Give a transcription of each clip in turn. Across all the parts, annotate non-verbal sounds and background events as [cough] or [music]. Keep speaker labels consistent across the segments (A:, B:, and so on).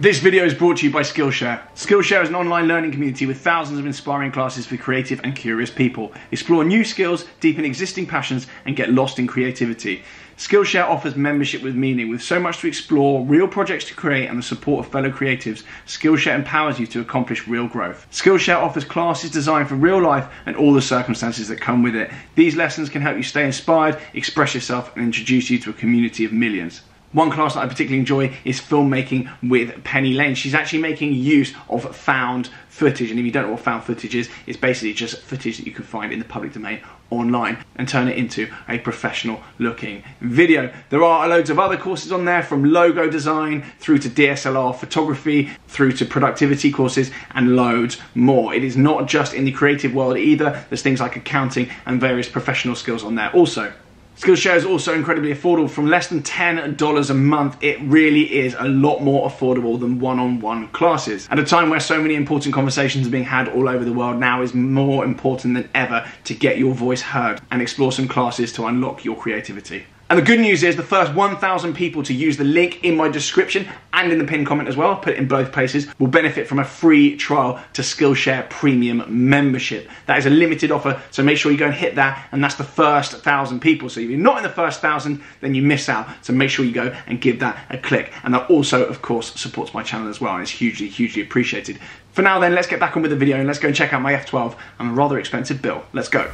A: This video is brought to you by Skillshare. Skillshare is an online learning community with thousands of inspiring classes for creative and curious people. Explore new skills, deepen existing passions, and get lost in creativity. Skillshare offers membership with meaning. With so much to explore, real projects to create, and the support of fellow creatives, Skillshare empowers you to accomplish real growth. Skillshare offers classes designed for real life and all the circumstances that come with it. These lessons can help you stay inspired, express yourself, and introduce you to a community of millions. One class that I particularly enjoy is filmmaking with Penny Lane. She's actually making use of found footage, and if you don't know what found footage is, it's basically just footage that you can find in the public domain online and turn it into a professional looking video. There are loads of other courses on there from logo design through to DSLR photography, through to productivity courses, and loads more. It is not just in the creative world either, there's things like accounting and various professional skills on there also. Skillshare is also incredibly affordable from less than $10 a month. It really is a lot more affordable than one-on-one classes. At a time where so many important conversations are being had all over the world, now is more important than ever to get your voice heard and explore some classes to unlock your creativity. And the good news is the first 1,000 people to use the link in my description and in the pinned comment as well, put it in both places, will benefit from a free trial to Skillshare Premium membership. That is a limited offer, so make sure you go and hit that, and that's the first 1,000 people. So if you're not in the first 1,000, then you miss out. So make sure you go and give that a click. And that also, of course, supports my channel as well, and it's hugely, hugely appreciated. For now then, let's get back on with the video and let's go and check out my F12 and a rather expensive bill. Let's go.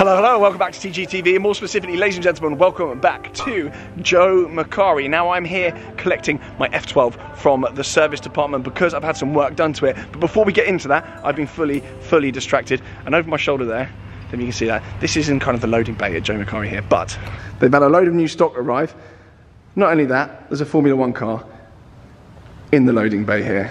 A: Hello, hello, welcome back to TGTV, and more specifically, ladies and gentlemen, welcome back to Joe Macari. Now I'm here collecting my F12 from the service department because I've had some work done to it. But before we get into that, I've been fully, fully distracted. And over my shoulder there, then you can see that, this is in kind of the loading bay at Joe Macari here. But they've had a load of new stock arrive. Not only that, there's a Formula One car in the loading bay here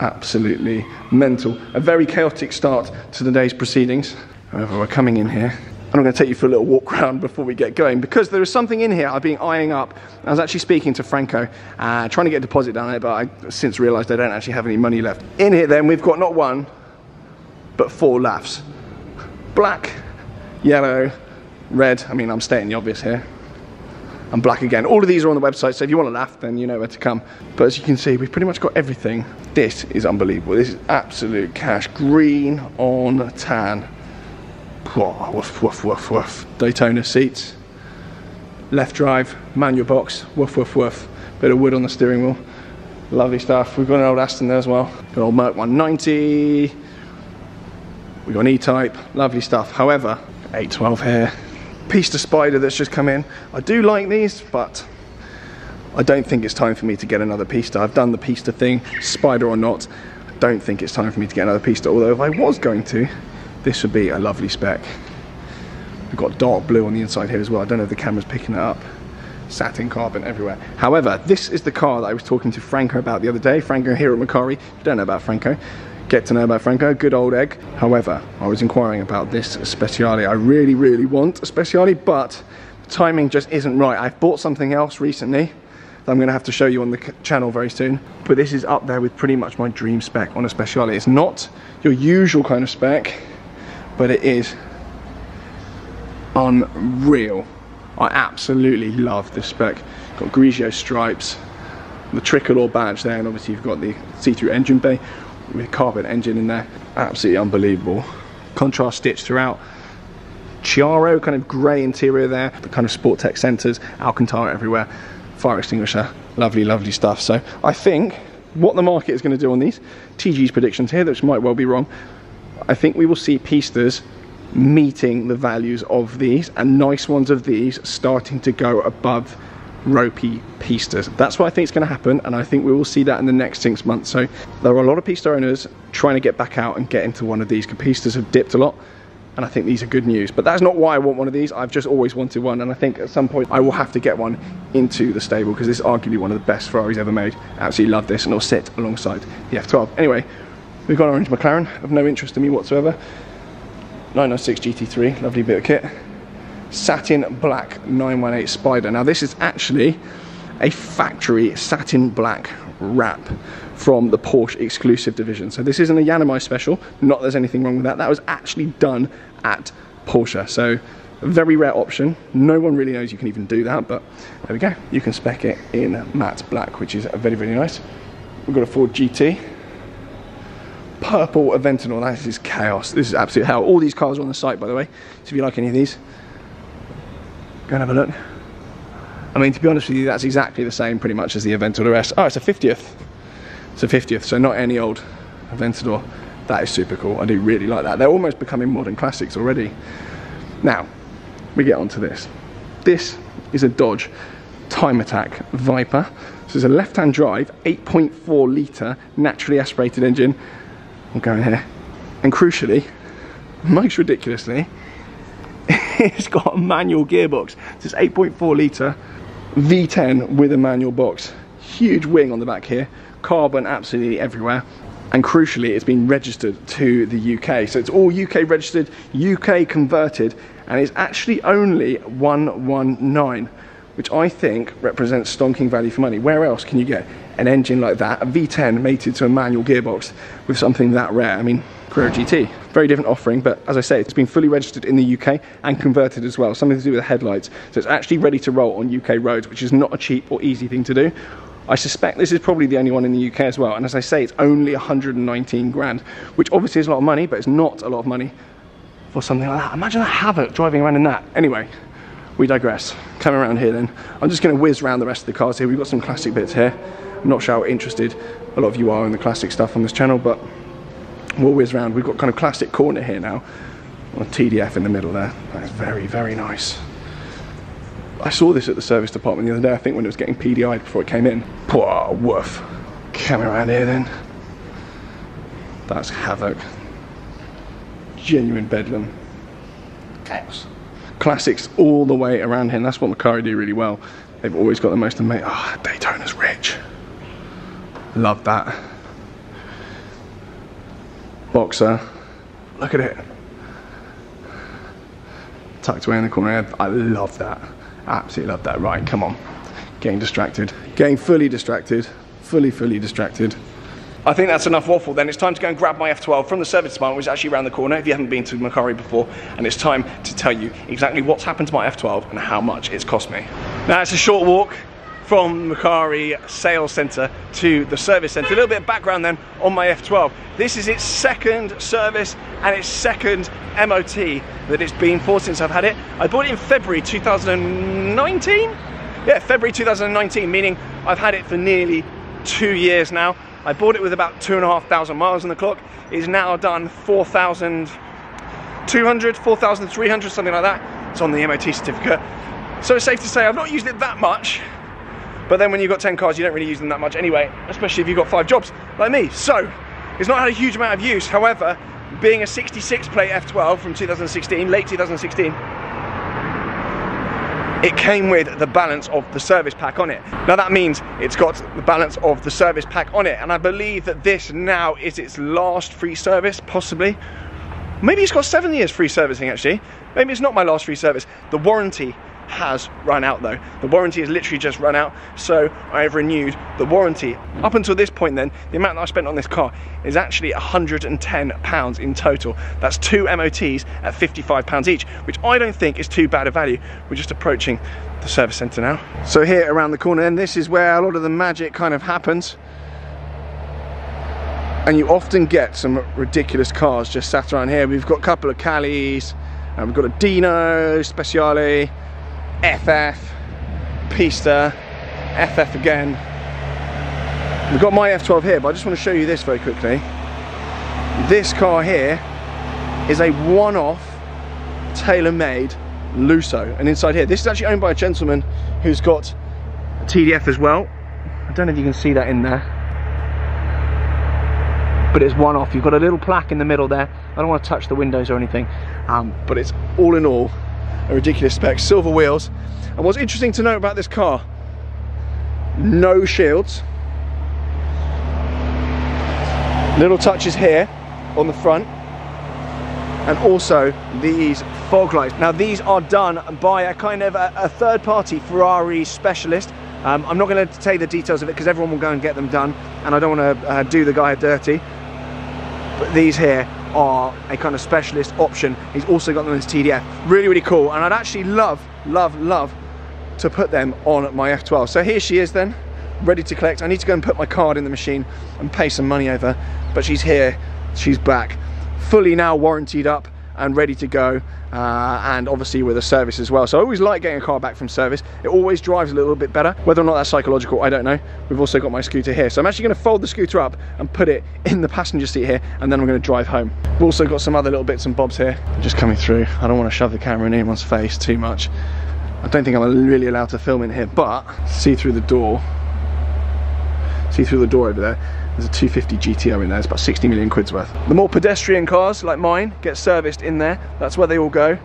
A: absolutely mental. A very chaotic start to the day's proceedings. However, we're coming in here. And I'm going to take you for a little walk [laughs] around before we get going because there is something in here I've been eyeing up. I was actually speaking to Franco, uh, trying to get a deposit down there, but I since realised I don't actually have any money left. In here, then, we've got not one, but four laughs black, yellow, red. I mean, I'm stating the obvious here. And black again. All of these are on the website, so if you want to LaF, then you know where to come. But as you can see, we've pretty much got everything. This is unbelievable. This is absolute cash. Green on tan. Whoa, woof, woof, woof, woof. Daytona seats. Left drive, manual box, woof, woof, woof. Bit of wood on the steering wheel. Lovely stuff. We've got an old Aston there as well. Got an old Merc 190. We've got an E-Type. Lovely stuff. However, 812 here. Piece Pista Spider that's just come in. I do like these, but I don't think it's time for me to get another Pista. I've done the Pista thing, Spider or not. I don't think it's time for me to get another Pista, although if I was going to, this would be a lovely spec. We've got dark blue on the inside here as well. I don't know if the camera's picking it up. Satin carbon everywhere. However, this is the car that I was talking to Franco about the other day. Franco here at Macari. If you don't know about Franco, get to know about Franco, good old egg. However, I was inquiring about this Speciale. I really, really want a Speciale, but the timing just isn't right. I've bought something else recently that I'm gonna have to show you on the channel very soon. But this is up there with pretty much my dream spec on a Speciale. It's not your usual kind of spec, but it is unreal. I absolutely love this spec. Got Grigio stripes, the tricolor badge there, and obviously you've got the see-through engine bay with carbon engine in there. Absolutely unbelievable. Contrast stitch throughout. Chiaro kind of grey interior there, the kind of sport tech centres, Alcantara everywhere, fire extinguisher, lovely, lovely stuff. So I think what the market is going to do on these, TG's predictions here, which might well be wrong, I think we will see Pistas meeting the values of these and nice ones of these starting to go above ropey pistas. That's what I think is going to happen and I think we will see that in the next six months. So there are a lot of pista owners trying to get back out and get into one of these because pistas have dipped a lot and I think these are good news. But that's not why I want one of these. I've just always wanted one and I think at some point I will have to get one into the stable because this is arguably one of the best Ferraris ever made. Absolutely love this and it'll sit alongside the F12. Anyway, we've got an orange McLaren of no interest to me whatsoever. 996 GT3, lovely bit of kit. Satin black 918 Spider. Now this is actually a factory satin black wrap from the Porsche exclusive division. So this isn't a Yiannimize special, not there's anything wrong with that. That was actually done at Porsche. So A very rare option. No one really knows you can even do that, but there we go. You can spec it in matte black, which is very, very nice. We've got a Ford GT. Purple Aventador, that is chaos. This is absolute hell. All these cars are on the site, by the way. So if you like any of these, go and have a look. I mean, to be honest with you, that's exactly the same pretty much as the Aventador S. Oh, it's a 50th. It's a 50th, so not any old Aventador. That is super cool. I do really like that. They're almost becoming modern classics already. Now, we get onto this. This is a Dodge Time Attack Viper. So it's a left-hand drive, 8.4 litre naturally aspirated engine. I'm going here. And crucially, most ridiculously, [laughs] it's got a manual gearbox. It's 8.4 litre V10 with a manual box. Huge wing on the back here, carbon absolutely everywhere and crucially it's been registered to the UK so it's all UK registered UK converted and it's actually only 119 which I think represents stonking value for money where else can you get an engine like that a V10 mated to a manual gearbox with something that rare I mean Carrera GT very different offering but as I say it's been fully registered in the UK and converted as well something to do with the headlights so it's actually ready to roll on UK roads which is not a cheap or easy thing to do I suspect this is probably the only one in the UK as well. And as I say, it's only 119 grand, which obviously is a lot of money, but it's not a lot of money for something like that. Imagine a Havoc driving around in that. Anyway, we digress. Come around here then, I'm just gonna whiz around the rest of the cars here. We've got some classic bits here. I'm not sure how interested a lot of you are in the classic stuff on this channel, but we'll always around. We've got kind of classic corner here now. A TDF in the middle there. That is very, very nice. I saw this at the service department the other day, I think when it was getting PDI'd before it came in. Whoa, woof. Coming around here then. That's havoc. Genuine bedlam. Chaos. Classics all the way around here, and that's what Macari do really well. They've always got the most amazing, ah, oh, Daytona's rich. Love that. Boxer, look at it. Tucked away in the corner, I love that. Absolutely love that. Right, come on. Getting distracted. Getting fully distracted. Fully, fully distracted. I think that's enough waffle then. It's time to go and grab my F12 from the service department, which is actually around the corner if you haven't been to Macari before. And it's time to tell you exactly what's happened to my F12 and how much it's cost me. Now, it's a short walk from Macari Sales Centre to the service centre. A little bit of background then on my F12. This is its second service and its second MOT that it's been for since I've had it. I bought it in February 2019? Yeah, February 2019, meaning I've had it for nearly two years now. I bought it with about two and a half thousand miles on the clock. It's now done 4,200, 4,300, something like that. It's on the MOT certificate. So it's safe to say I've not used it that much, but then when you've got 10 cars, you don't really use them that much anyway, especially if you've got five jobs like me. So it's not had a huge amount of use. However, being a 66 plate F12 from 2016, late 2016, it came with the balance of the service pack on it. Now that means it's got the balance of the service pack on it and I believe that this now is its last free service, possibly. Maybe it's got seven years free servicing actually. Maybe it's not my last free service. The warranty has run out though. The warranty has literally just run out, so I've renewed the warranty. Up until this point then, the amount that I spent on this car is actually £110 in total. That's two MOTs at £55 each, which I don't think is too bad a value. We're just approaching the service centre now. So here around the corner, and this is where a lot of the magic kind of happens. And you often get some ridiculous cars just sat around here. We've got a couple of Calis, and we've got a Dino Speciale, FF, Pista, FF again. We've got my F12 here, but I just want to show you this very quickly. This car here is a one-off, tailor-made Lusso. And inside here, this is actually owned by a gentleman who's got a TDF as well. I don't know if you can see that in there. But it's one off. You've got a little plaque in the middle there. I don't want to touch the windows or anything. Um, but it's all in all a ridiculous spec, silver wheels. And what's interesting to note about this car, no shields. Little touches here on the front. And also these fog lights. Now these are done by a kind of a, a third party Ferrari specialist. Um, I'm not going to tell you the details of it because everyone will go and get them done and I don't want to uh, do the guy dirty. but these here are a kind of specialist option. He's also got them as TDF. Really, really cool. And I'd actually love, love, love to put them on my F12. So here she is then, ready to collect. I need to go and put my card in the machine and pay some money over, but she's here, she's back. Fully now warranted up and ready to go uh, and obviously with a service as well. So I always like getting a car back from service. It always drives a little bit better. Whether or not that's psychological I don't know. We've also got my scooter here. So I'm actually going to fold the scooter up and put it in the passenger seat here and then I'm going to drive home. We've also got some other little bits and bobs here. Just coming through. I don't want to shove the camera in anyone's face too much. I don't think I'm really allowed to film in here but see through the door. See through the door over there there's a 250 GTO in there, it's about 60 million quid's worth. The more pedestrian cars, like mine, get serviced in there. That's where they all go.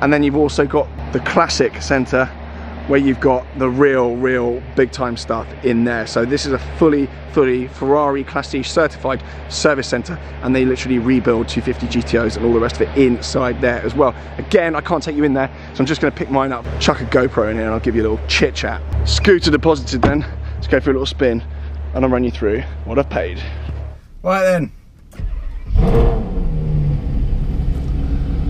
A: And then you've also got the classic centre where you've got the real, real big time stuff in there. So this is a fully, fully Ferrari Classiche certified service centre and they literally rebuild 250 GTOs and all the rest of it inside there as well. Again, I can't take you in there, so I'm just gonna pick mine up, chuck a GoPro in here and I'll give you a little chit chat. Scooter deposited then, let's go for a little spin and I'll run you through what I've paid. Right then.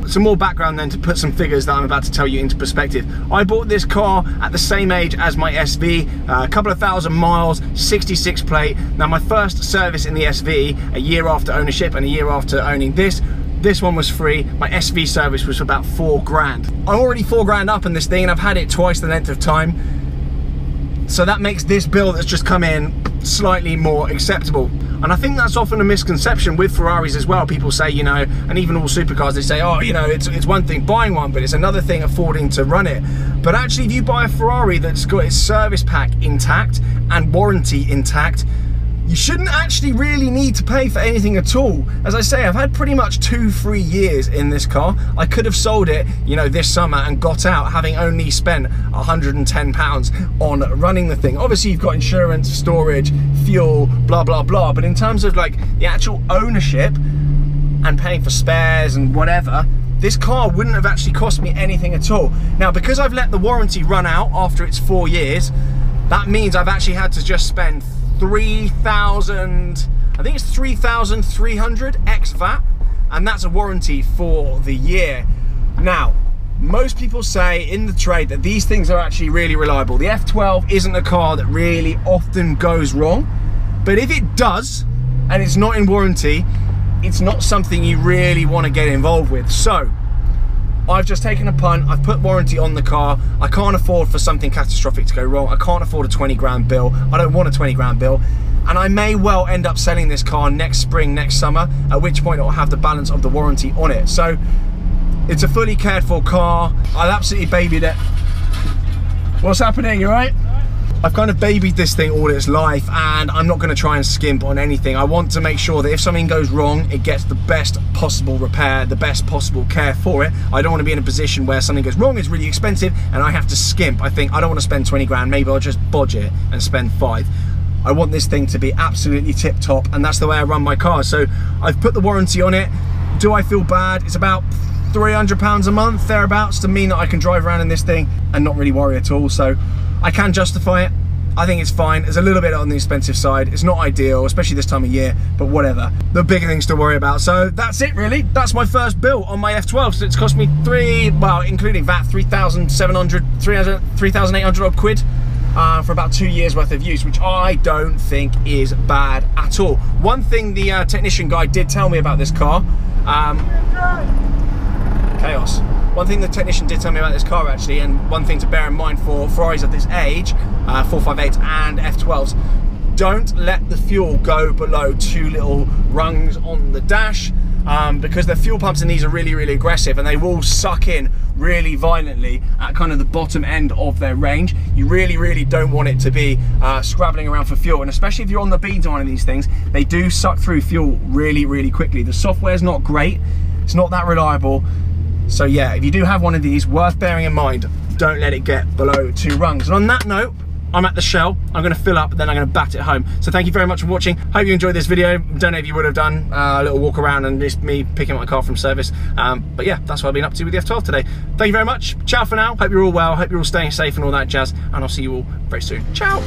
A: Some more background then to put some figures that I'm about to tell you into perspective. I bought this car at the same age as my SV, uh, a couple of thousand miles, 66 plate. Now my first service in the SV, a year after ownership and a year after owning this, this one was free. My SV service was about four grand. I'm already four grand up in this thing and I've had it twice the length of time. So that makes this bill that's just come in slightly more acceptable. And I think that's often a misconception with Ferraris as well. People say, you know, and even all supercars, they say, oh, you know, it's, it's one thing buying one, but it's another thing affording to run it. But actually, if you buy a Ferrari that's got its service pack intact and warranty intact, you shouldn't actually really need to pay for anything at all. As I say, I've had pretty much two free years in this car. I could have sold it, you know, this summer and got out having only spent 110 pounds on running the thing. Obviously you've got insurance, storage, fuel, blah, blah, blah. But in terms of like the actual ownership and paying for spares and whatever, this car wouldn't have actually cost me anything at all. Now, because I've let the warranty run out after its four years, that means I've actually had to just spend 3,000, I think it's 3,300 ex VAT, and that's a warranty for the year. Now, most people say in the trade that these things are actually really reliable. The F12 isn't a car that really often goes wrong, but if it does, and it's not in warranty, it's not something you really want to get involved with. So, I've just taken a punt, I've put warranty on the car, I can't afford for something catastrophic to go wrong, I can't afford a 20 grand bill, I don't want a 20 grand bill, and I may well end up selling this car next spring, next summer, at which point it'll have the balance of the warranty on it. So it's a fully cared for car, I've absolutely babied it. What's happening, you right? I've kind of babied this thing all its life and I'm not gonna try and skimp on anything. I want to make sure that if something goes wrong, it gets the best possible repair, the best possible care for it. I don't wanna be in a position where something goes wrong, it's really expensive and I have to skimp. I think I don't wanna spend 20 grand, maybe I'll just bodge it and spend five. I want this thing to be absolutely tip top and that's the way I run my car. So I've put the warranty on it. Do I feel bad? It's about 300 pounds a month thereabouts to mean that I can drive around in this thing and not really worry at all. So I can justify it. I think it's fine. It's a little bit on the expensive side. It's not ideal, especially this time of year, but whatever. The bigger things to worry about. So that's it really. That's my first bill on my F12. So it's cost me three, well, including VAT, 3,700, 3,800 odd quid. Uh, for about two years worth of use, which I don't think is bad at all. One thing the uh, technician guy did tell me about this car, um, chaos. One thing the technician did tell me about this car actually, and one thing to bear in mind for Ferraris of this age, uh, 458 and F12s, don't let the fuel go below two little rungs on the dash um, because the fuel pumps in these are really, really aggressive and they will suck in really violently at kind of the bottom end of their range. You really, really don't want it to be uh, scrabbling around for fuel. And especially if you're on the beans on one of these things, they do suck through fuel really, really quickly. The software's not great. It's not that reliable. So yeah, if you do have one of these, worth bearing in mind, don't let it get below two rungs. And on that note, I'm at the shell. I'm going to fill up, then I'm going to bat it home. So thank you very much for watching. Hope you enjoyed this video. Don't know if you would have done uh, a little walk around and just me picking up my car from service. Um, but yeah, that's what I've been up to with the F12 today. Thank you very much. Ciao for now. Hope you're all well. Hope you're all staying safe and all that jazz. And I'll see you all very soon. Ciao.